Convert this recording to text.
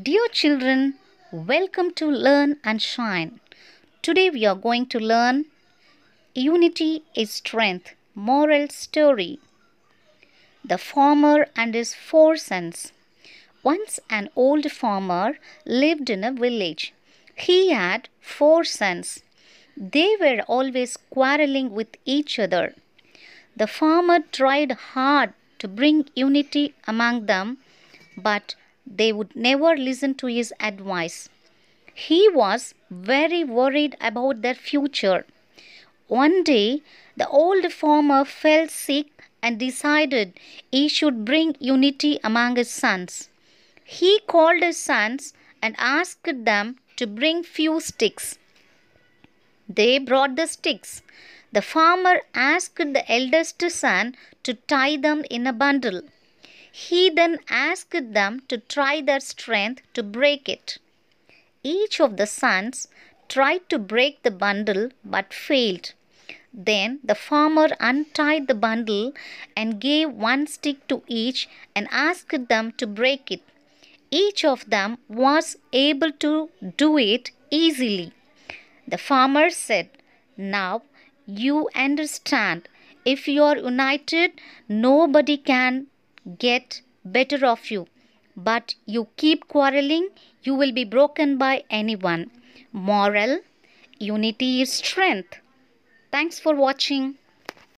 Dear children, welcome to Learn and Shine. Today we are going to learn Unity is Strength Moral Story. The Farmer and His Four Sons. Once an old farmer lived in a village. He had four sons. They were always quarreling with each other. The farmer tried hard to bring unity among them, but they would never listen to his advice. He was very worried about their future. One day, the old farmer fell sick and decided he should bring unity among his sons. He called his sons and asked them to bring few sticks. They brought the sticks. The farmer asked the eldest son to tie them in a bundle. He then asked them to try their strength to break it. Each of the sons tried to break the bundle but failed. Then the farmer untied the bundle and gave one stick to each and asked them to break it. Each of them was able to do it easily. The farmer said, Now you understand. If you are united, nobody can get better of you. But you keep quarreling, you will be broken by anyone. Moral Unity is strength. Thanks for watching.